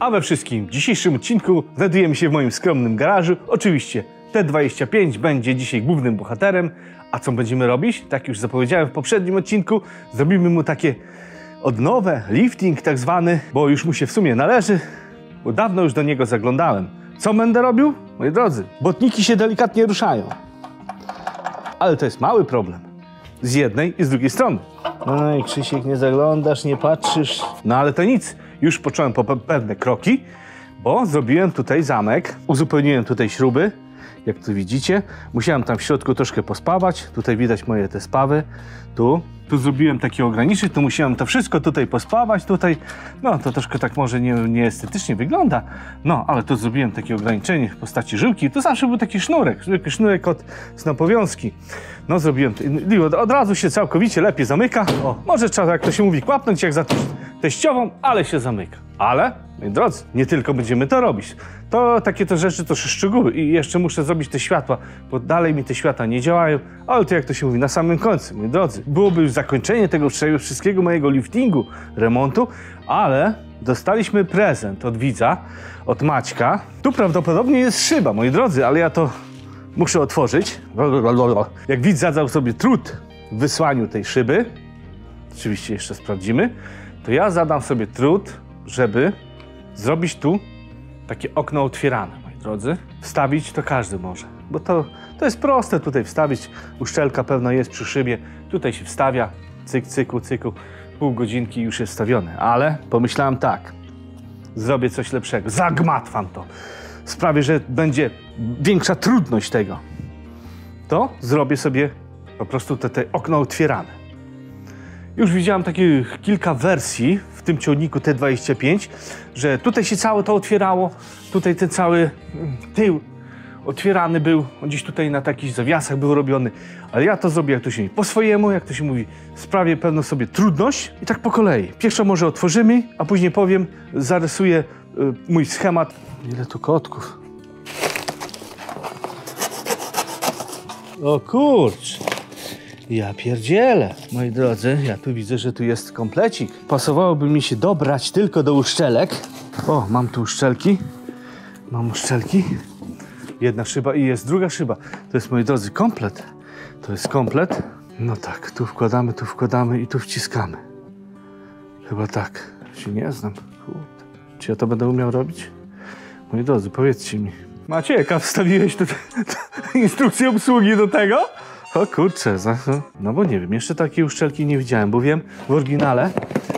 A we wszystkim w dzisiejszym odcinku znajdujemy się w moim skromnym garażu. Oczywiście T25 będzie dzisiaj głównym bohaterem. A co będziemy robić? Tak już zapowiedziałem w poprzednim odcinku. Zrobimy mu takie odnowę, lifting tak zwany, bo już mu się w sumie należy, bo dawno już do niego zaglądałem. Co będę robił? Moi drodzy, botniki się delikatnie ruszają. Ale to jest mały problem. Z jednej i z drugiej strony. No i Krzysiek, nie zaglądasz, nie patrzysz. No ale to nic. Już począłem po pe- pewne kroki, bo zrobiłem tutaj zamek, uzupełniłem tutaj śruby. Jak tu widzicie, musiałem tam w środku troszkę pospawać. Tutaj widać moje te spawy. Tu. Tu zrobiłem taki ogranicznik, tu musiałem to wszystko tutaj pospawać. Tutaj, no to troszkę tak może nie, nieestetycznie wygląda. No, ale tu zrobiłem takie ograniczenie w postaci żyłki. Tu zawsze był taki sznurek, sznurek od snopowiązki. No zrobiłem, to od, od razu się całkowicie lepiej zamyka. O, może trzeba, jak to się mówi, kłapnąć jak za teściową, ale się zamyka. Ale, moi drodzy, nie tylko będziemy to robić. To takie to rzeczy, to szczegóły. I jeszcze muszę zrobić te światła, bo dalej mi te światła nie działają. Ale to jak to się mówi, na samym końcu, moi drodzy. Byłoby już zakończenie tego wszystkiego mojego liftingu, remontu, ale dostaliśmy prezent od widza, od Maćka. Tu prawdopodobnie jest szyba, moi drodzy, ale ja to muszę otworzyć. Jak widz zadał sobie trud w wysłaniu tej szyby, oczywiście jeszcze sprawdzimy, to ja zadam sobie trud, żeby zrobić tu takie okno otwierane, moi drodzy. Wstawić to każdy może, bo to, to jest proste tutaj wstawić. Uszczelka pewno jest przy szybie, tutaj się wstawia, cyk, cyku, cyku, pół godzinki już jest wstawione. Ale pomyślałem tak, zrobię coś lepszego, zagmatwam to. Sprawię, że będzie większa trudność tego. To zrobię sobie po prostu te, te okno otwierane. Już widziałem takie kilka wersji tym ciągniku T25, że tutaj się całe to otwierało, tutaj ten cały mm, tył otwierany był, on gdzieś tutaj na takich zawiasach był robiony, ale ja to zrobię, jak to się mówi, po swojemu, jak to się mówi, sprawię pewną sobie trudność i tak po kolei. Pierwszą może otworzymy, a później powiem, zarysuję y, mój schemat. Ile tu kotków? O kurcz! Ja pierdzielę, moi drodzy. Ja tu widzę, że tu jest komplecik. Pasowałoby mi się dobrać tylko do uszczelek. O, mam tu uszczelki. Mam uszczelki. Jedna szyba i jest druga szyba. To jest, moi drodzy, komplet. To jest komplet. No tak, tu wkładamy, tu wkładamy i tu wciskamy. Chyba tak. Się nie znam. Kurde. Czy ja to będę umiał robić? Moi drodzy, powiedzcie mi. Macieka, wstawiłeś tu instrukcję obsługi do tego? O kurczę, no bo nie wiem, jeszcze takiej uszczelki nie widziałem, bo wiem, w oryginale,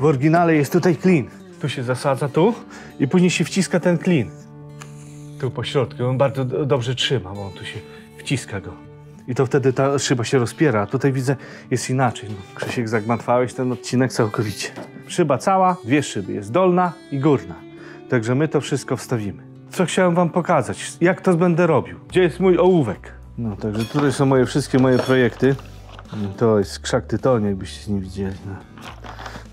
w oryginale jest tutaj klin. Tu się zasadza tu i później się wciska ten klin. Tu po środku, on bardzo do- dobrze trzyma, bo on tu się wciska go. I to wtedy ta szyba się rozpiera, a tutaj widzę, jest inaczej. No, Krzysiek, zagmatwałeś ten odcinek całkowicie. Szyba cała, dwie szyby, jest dolna i górna. Także my to wszystko wstawimy. Co chciałem wam pokazać, jak to będę robił. Gdzie jest mój ołówek? No, także tutaj są moje wszystkie moje projekty. To jest krzak tytoniu, jakbyście nie widzieli. No.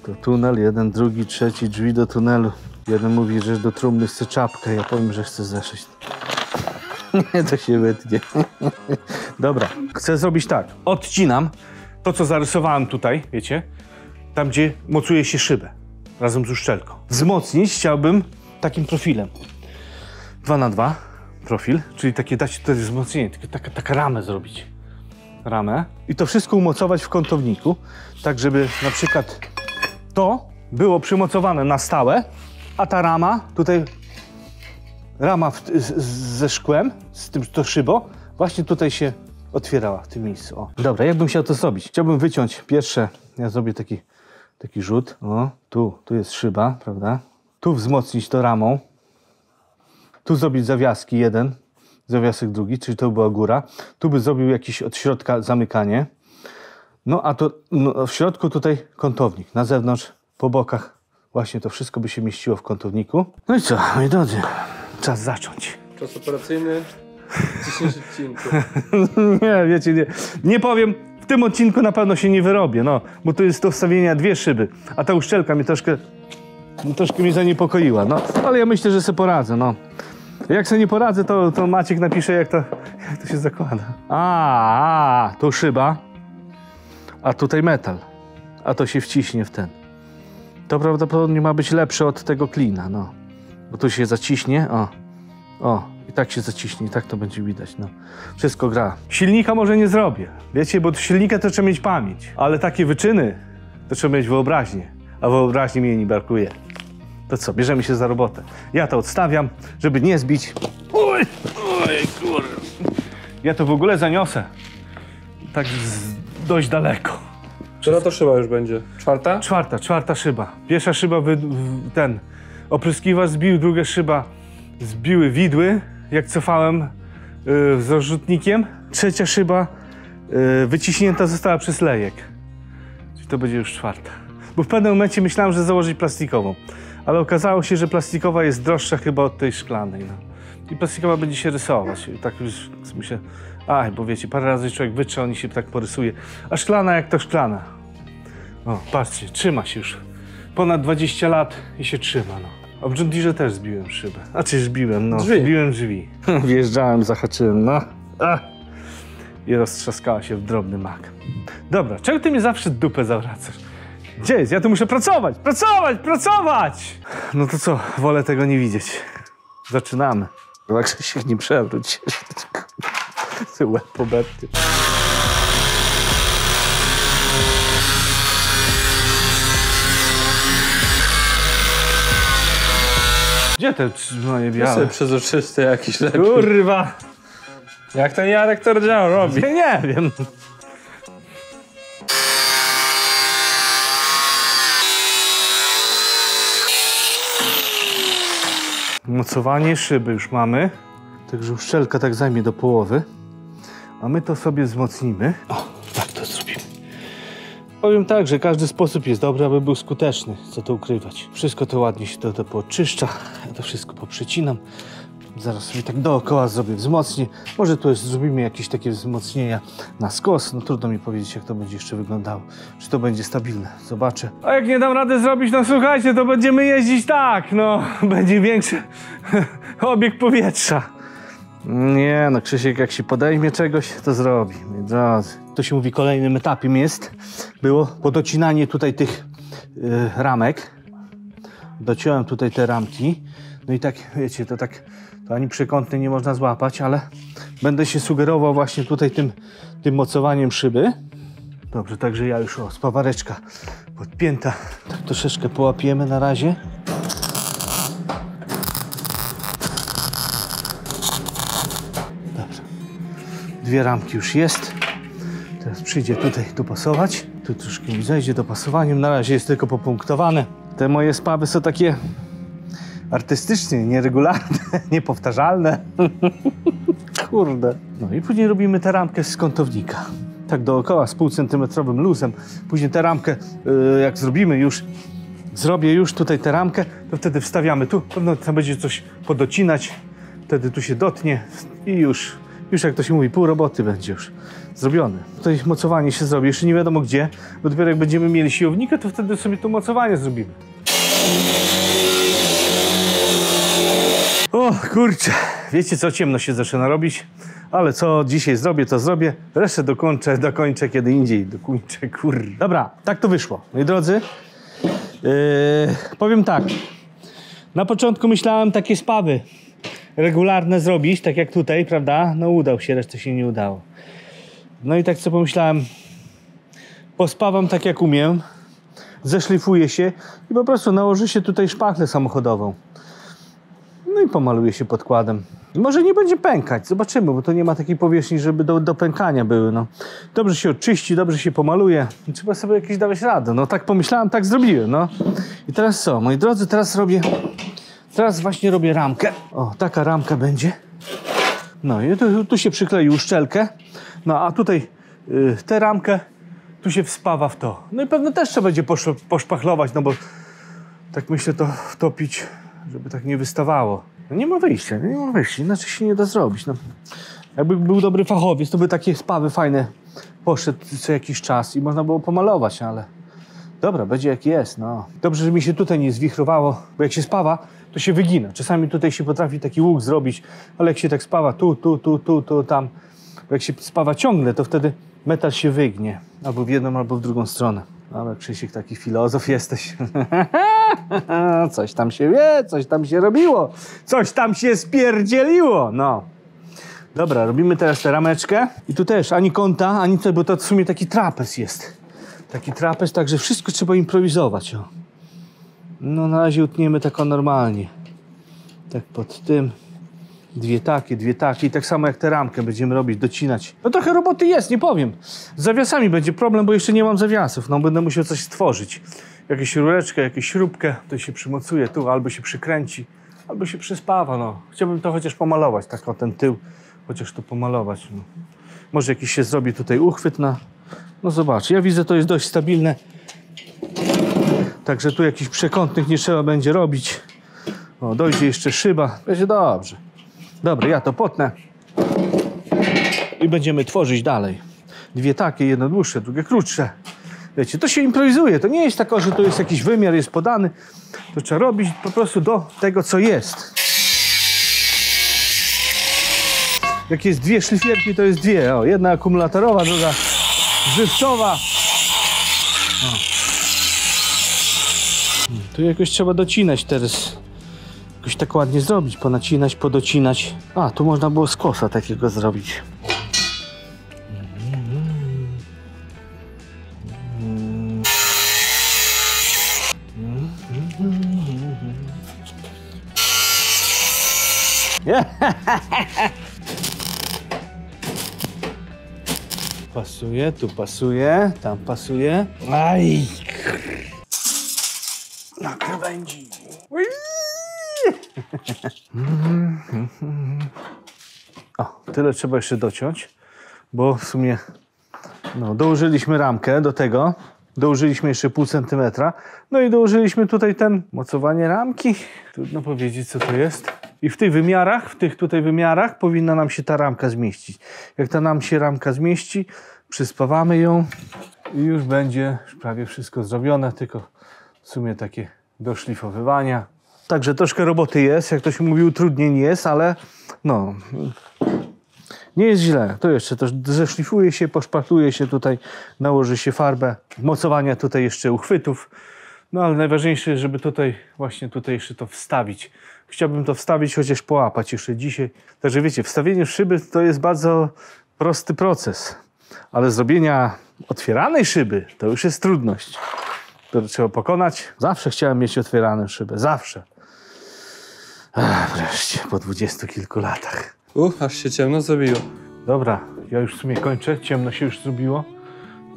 To tunel, jeden, drugi, trzeci, drzwi do tunelu. Jeden mówi, że do trumny chce czapkę, ja powiem, że chcę zeszyć. Nie, to się wytnie. Dobra, chcę zrobić tak. Odcinam to, co zarysowałem tutaj, wiecie, tam, gdzie mocuje się szybę razem z uszczelką. Wzmocnić chciałbym takim profilem. 2 na 2 profil, czyli takie dać tutaj wzmocnienie, takie, taka, taka ramę zrobić. Ramę. I to wszystko umocować w kątowniku, tak żeby na przykład to było przymocowane na stałe, a ta rama tutaj rama w, z, ze szkłem, z tym to szybo, właśnie tutaj się otwierała w tym miejscu. O. Dobra, jak bym chciał to zrobić? Chciałbym wyciąć pierwsze, ja zrobię taki, taki rzut. O, tu, tu jest szyba, prawda? Tu wzmocnić to ramą. Tu zrobić zawiaski jeden, zawiasek drugi, czyli to była góra. Tu by zrobił jakieś od środka zamykanie. No a to no, w środku tutaj kątownik, na zewnątrz, po bokach. Właśnie to wszystko by się mieściło w kątowniku. No i co, moi drodzy, czas zacząć. Czas operacyjny 10 odcinków. nie, wiecie, nie, nie powiem, w tym odcinku na pewno się nie wyrobię, no, bo tu jest do wstawienia dwie szyby, a ta uszczelka mnie troszkę, troszkę mnie zaniepokoiła, no, ale ja myślę, że sobie poradzę, no. Jak sobie nie poradzę, to, to Maciek napisze, jak to, jak to się zakłada. A, a, tu szyba, a tutaj metal, a to się wciśnie w ten. To prawdopodobnie ma być lepsze od tego klina, no. bo tu się zaciśnie, o, o, i tak się zaciśnie, i tak to będzie widać, no. Wszystko gra. Silnika może nie zrobię, wiecie, bo silnika to trzeba mieć pamięć, ale takie wyczyny to trzeba mieć wyobraźnię, a wyobraźni jej nie brakuje. To co, bierzemy się za robotę. Ja to odstawiam, żeby nie zbić. Oj, oj, kurde. Ja to w ogóle zaniosę. Tak z, dość daleko. Która to szyba już będzie? Czwarta? Czwarta, czwarta szyba. Pierwsza szyba, wy, w- ten opryskiwacz zbił, druga szyba zbiły widły, jak cofałem y, z rozrzutnikiem. Trzecia szyba y, wyciśnięta została przez lejek. Czyli to będzie już czwarta. Bo w pewnym momencie myślałem, że założyć plastikową. Ale okazało się, że plastikowa jest droższa chyba od tej szklanej. No. I plastikowa będzie się rysować. I tak już myślę, ach, bo wiecie, parę razy człowiek wytrze, on się tak porysuje. A szklana jak to szklana. O, patrzcie, trzyma się już. Ponad 20 lat i się trzyma, no. A w John też zbiłem szybę. A czy zbiłem, no. Drzwi. Zbiłem drzwi. Wjeżdżałem, zahaczyłem, no. Ach. I roztrzaskała się w drobny mak. Dobra, czego ty mi zawsze dupę zawracasz? Gdzie jest? Ja tu muszę pracować, pracować, pracować! No to co, wolę tego nie widzieć. Zaczynamy. Jak się nie przewróć. Ty łeb poberty. Gdzie te moje białe? sobie przezroczysty jakiś lepiej. Kurwa! Jak ten Jarek to dział robi? Nie wiem. Mocowanie szyby już mamy. Także uszczelka tak zajmie do połowy. A my to sobie wzmocnimy. O, tak to zrobimy. Powiem tak, że każdy sposób jest dobry, aby był skuteczny. Co to ukrywać. Wszystko to ładnie się to, to poczyszcza. Ja to wszystko poprzecinam. Zaraz sobie tak dookoła zrobię wzmocnię. Może tu jest, zrobimy jakieś takie wzmocnienia na skos. No trudno mi powiedzieć, jak to będzie jeszcze wyglądało. Czy to będzie stabilne. Zobaczę. A jak nie dam rady zrobić, no słuchajcie, to będziemy jeździć tak. No, będzie większy obieg powietrza. Nie, no Krzysiek jak się podejmie czegoś, to zrobi. Drodzy. To się mówi kolejnym etapem jest. Było podocinanie tutaj tych y, ramek. Dociąłem tutaj te ramki. No i tak, wiecie, to tak, to ani przekątny nie można złapać, ale będę się sugerował właśnie tutaj tym, tym mocowaniem szyby. Dobrze, także ja już, o, spawareczka podpięta. Tak troszeczkę połapiemy na razie. Dobrze. Dwie ramki już jest. Teraz przyjdzie tutaj dopasować. Tu troszkę mi zejdzie dopasowaniem. Na razie jest tylko popunktowane. Te moje spawy są takie artystycznie nieregularne, niepowtarzalne. Kurde. No i później robimy tę ramkę z kątownika. Tak dookoła z półcentymetrowym luzem. Później tę ramkę, yy, jak zrobimy już, zrobię już tutaj tę ramkę, to wtedy wstawiamy tu. Pewno tam będzie coś podocinać. Wtedy tu się dotnie i już, już jak to się mówi, pół roboty będzie już zrobione. Tutaj mocowanie się zrobi. Jeszcze nie wiadomo gdzie, bo dopiero jak będziemy mieli siłownika, to wtedy sobie to mocowanie zrobimy. O kurczę, wiecie co, ciemno się zaczyna robić, ale co dzisiaj zrobię, to zrobię. Resztę dokończę, dokończę kiedy indziej, dokończę, kur... Dobra, tak to wyszło. Moi drodzy, yy, powiem tak. Na początku myślałem takie spawy regularne zrobić, tak jak tutaj, prawda? No udał się, resztę się nie udało. No i tak co pomyślałem, pospawam tak jak umiem, zeszlifuję się i po prostu nałoży się tutaj szpachlę samochodową. No i pomaluje się podkładem. Może nie będzie pękać, zobaczymy, bo to nie ma takiej powierzchni, żeby do, do pękania były. No. Dobrze się oczyści, dobrze się pomaluje. Trzeba sobie jakieś dawać radę. No tak pomyślałem, tak zrobiłem. No. I teraz co, moi drodzy, teraz robię, teraz właśnie robię ramkę. O, taka ramka będzie. No i tu, tu się przyklei uszczelkę. No a tutaj y, tę ramkę tu się wspawa w to. No i pewno też trzeba będzie posz, poszpachlować, no bo tak myślę to wtopić, żeby tak nie wystawało. No nie ma wyjścia, nie ma wyjścia, inaczej się nie da zrobić. No. Jakby był dobry fachowiec, to by takie spawy fajne poszedł co jakiś czas i można było pomalować, ale dobra, będzie jak jest, no. Dobrze, że mi się tutaj nie zwichrowało, bo jak się spawa, to się wygina. Czasami tutaj się potrafi taki łuk zrobić, ale jak się tak spawa tu, tu, tu, tu, tu, tam, jak się spawa ciągle, to wtedy metal się wygnie, albo w jedną, albo w drugą stronę. Ale Krzysiek taki filozof jesteś. coś tam się wie, coś tam się robiło, coś tam się spierdzieliło, no. Dobra, robimy teraz tę rameczkę. I tu też ani kąta, ani co, bo to w sumie taki trapez jest. Taki trapez, także wszystko trzeba improwizować. No na razie utniemy tak o normalnie. Tak pod tym. Dwie takie, dwie takie. I tak samo jak tę ramkę będziemy robić, docinać. No trochę roboty jest, nie powiem. Z zawiasami będzie problem, bo jeszcze nie mam zawiasów. No będę musiał coś stworzyć. Jakąś rureczkę, jakąś śrubkę. To się przymocuje tu, albo się przykręci, albo się przyspawa. No. Chciałbym to chociaż pomalować, tak o ten tył. Chociaż to pomalować. No. Może jakiś się zrobi tutaj uchwyt na... No zobacz, ja widzę, to jest dość stabilne. Także tu jakichś przekątnych nie trzeba będzie robić. O, dojdzie jeszcze szyba. Będzie dobrze. Dobra, ja to potnę. I będziemy tworzyć dalej. Dwie takie, jedno dłuższe, drugie krótsze. Wiecie, to się improwizuje. To nie jest tak, że to jest jakiś wymiar, jest podany. To trzeba robić po prostu do tego, co jest. Jak jest dwie szlifierki, to jest dwie. O, jedna akumulatorowa, druga żywcowa. O. Tu jakoś trzeba docinać teraz. Jakoś tak ładnie zrobić, ponacinać, podocinać. A, tu można było skosa takiego zrobić. Pasuje, tu pasuje, tam pasuje. Aj! Na krawędzi. O, tyle trzeba jeszcze dociąć, bo w sumie no, dołożyliśmy ramkę do tego, dołożyliśmy jeszcze pół centymetra, no i dołożyliśmy tutaj ten mocowanie ramki. Trudno powiedzieć, co to jest. I w tych wymiarach, w tych tutaj wymiarach powinna nam się ta ramka zmieścić. Jak ta nam się ramka zmieści, przyspawamy ją i już będzie prawie wszystko zrobione, tylko w sumie takie doszlifowywania. Także troszkę roboty jest, jak ktoś mówił, utrudnień jest, ale no, nie jest źle. To jeszcze to zeszlifuje się, poszpatluje się tutaj, nałoży się farbę, mocowania tutaj jeszcze uchwytów. No ale najważniejsze, żeby tutaj właśnie tutaj jeszcze to wstawić. Chciałbym to wstawić, chociaż połapać jeszcze dzisiaj. Także wiecie, wstawienie szyby to jest bardzo prosty proces, ale zrobienia otwieranej szyby to już jest trudność, którą trzeba pokonać. Zawsze chciałem mieć otwieraną szybę, zawsze. Ach, wreszcie, po dwudziestu kilku latach. U, aż się ciemno zrobiło. Dobra, ja już w sumie kończę. Ciemno się już zrobiło.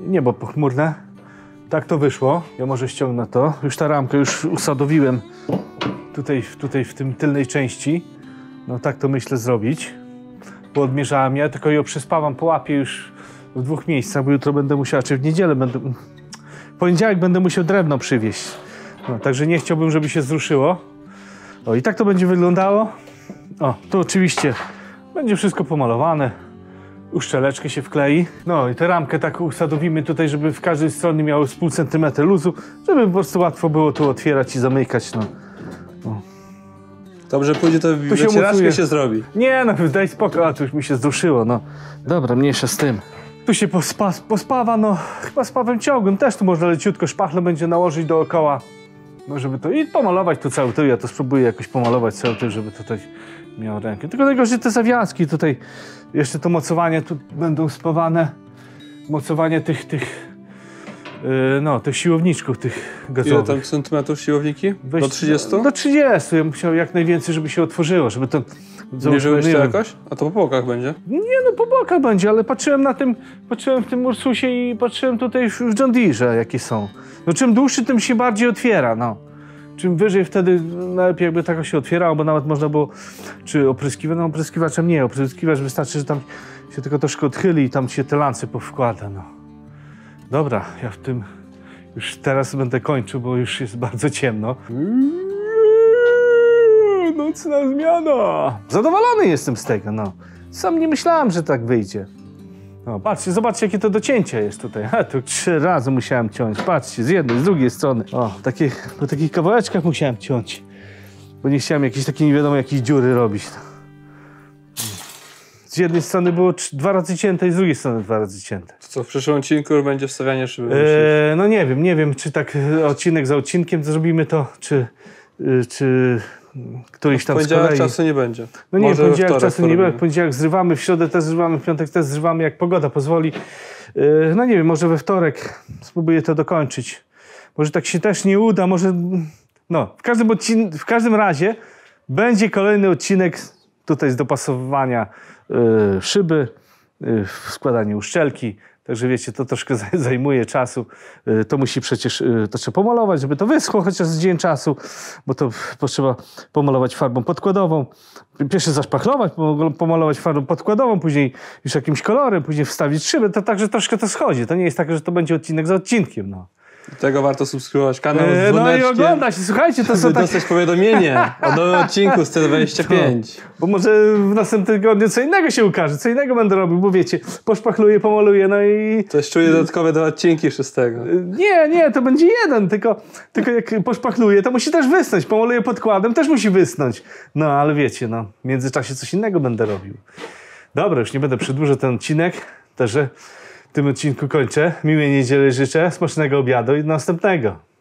Niebo pochmurne. Tak to wyszło. Ja może ściągnę to. Już ta ramkę już usadowiłem tutaj, tutaj w tym tylnej części. No tak to myślę zrobić. Poodmierzałem ja, tylko ją przyspawam po łapie już w dwóch miejscach, bo jutro będę musiał, czy w niedzielę będę... W poniedziałek będę musiał drewno przywieźć. No, także nie chciałbym, żeby się zruszyło. O, i tak to będzie wyglądało. O, tu oczywiście będzie wszystko pomalowane. Uszczeleczkę się wklei. No i tę ramkę tak usadowimy tutaj, żeby w każdej stronie miało z pół centymetra luzu, żeby po prostu łatwo było tu otwierać i zamykać. No. Dobrze pójdzie, to się wycieraczkę umocuje. się zrobi. Nie no, daj spokój, a tu już mi się zduszyło, no. Dobra, mniejsza z tym. Tu się pospa, pospawa, no, chyba spawem ciągłym też tu można leciutko szpachlę będzie nałożyć dookoła. No, żeby to i pomalować tu cały tył, ja to spróbuję jakoś pomalować cały tył, żeby tutaj miał rękę. Tylko tego, że te zawiaski tutaj, jeszcze to mocowanie tu będą spawane. Mocowanie tych, tych, yy, no, tych siłowniczków, tych gazowych. Ile tam centymetrów siłowniki? Weź- Do 30? Do 30. Ja bym chciał jak najwięcej, żeby się otworzyło, żeby to... Mierzyłeś to nie jakoś? A to po bokach będzie. Nie no, po bokach będzie, ale patrzyłem na tym, patrzyłem w tym Ursusie i patrzyłem tutaj w w John Deere, jakie są. No czym dłuższy, tym się bardziej otwiera, no. Czym wyżej wtedy no, najlepiej jakby tak się otwierało, bo nawet można było, czy opryskiwać, no opryskiwaczem nie, opryskiwacz wystarczy, że tam się tylko troszkę odchyli i tam się te lance powkłada, no. Dobra, ja w tym już teraz będę kończył, bo już jest bardzo ciemno. Nocna zmiana! Zadowolony jestem z tego, no. Sam nie myślałem, że tak wyjdzie. No, patrzcie, zobaczcie, jakie to docięcie jest tutaj. A, tu trzy razy musiałem ciąć. Patrzcie, z jednej, z drugiej strony. O, takie, po takich kawałeczkach musiałem ciąć. Bo nie chciałem jakieś takie nie wiadomo jakiej dziury robić. z jednej strony było dwa razy cięte i z drugiej strony dwa razy cięte. To co, w przyszłym odcinku już będzie wstawianie szyby. myślisz? E, no nie wiem, nie wiem, czy tak e, odcinek za odcinkiem zrobimy to, czy, e, czy któryś tam z poniedziałek kolei. czasu nie będzie. No nie, Może poniedziałek czasu nie będzie, poniedziałek zrywamy, w środę też zrywamy, w piątek też zrywamy, jak pogoda pozwoli. Yy, No nie wiem, może we wtorek spróbuję to dokończyć. Może tak się też nie uda, może... No, w każdym, odcin- w każdym razie będzie kolejny odcinek tutaj z dopasowywania yy, szyby, yy, składanie uszczelki. Także wiecie, to troszkę za- zajmuje czasu. Yy, To musi przecież, yy, to trzeba pomalować, żeby to wyschło chociaż z dzień czasu, bo to potrzeba pomalować farbą podkładową. Pierwszy zaszpachlować, pom- pomalować farbą podkładową, później już jakimś kolorem, później wstawić szybę. To także troszkę to schodzi. To nie jest tak, że to będzie odcinek za odcinkiem. No, Dlatego warto subskrybować kanał z Yy, no i oglądać. Słuchajcie, to są takie... dostać powiadomienie o nowym odcinku z C25. Bo może w następnym tygodniu co innego się ukaże, co innego będę robił, bo wiecie, poszpachluję, pomaluję, no i... Też czuję dodatkowe dwa odcinki jeszcze z tego. Nie, nie, to będzie jeden, tylko, tylko jak poszpachluję, to musi też wysnąć. Pomaluję podkładem, też musi wysnąć. No, ale wiecie, no, w międzyczasie coś innego będę robił. Dobra, już nie będę przedłużał ten odcinek, także tym odcinku kończę. Miłej niedzieli życzę, smacznego obiadu i do następnego.